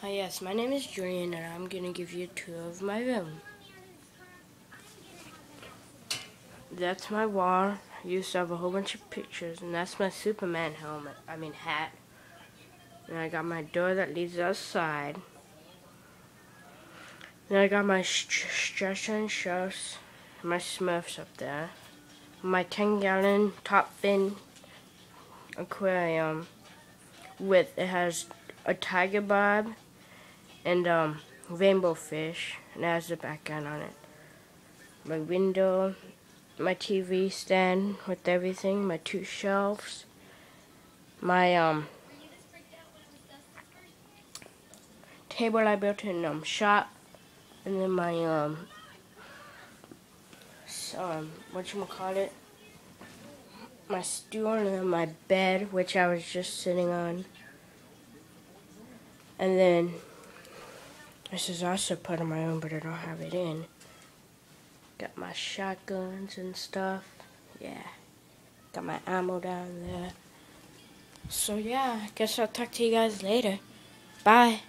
Hi, yes, my name is Julian, and I'm going to give you a tour of my room. That's my wall. I used to have a whole bunch of pictures, and that's my Superman helmet, I mean hat. And I got my door that leads outside. Then I got my stretcher and shelves, my Smurfs up there. My 10 gallon top fin aquarium with, it has a tiger barb and um, rainbow fish, and it has a background on it. My window, my TV stand with everything, my two shelves, my um table I built in um shop, and then my um um what you call it, my stool and then my bed, which I was just sitting on, and then this is also part of my own, but I don't have it in. Got my shotguns and stuff. Yeah. Got my ammo down there. So yeah, I guess I'll talk to you guys later. Bye.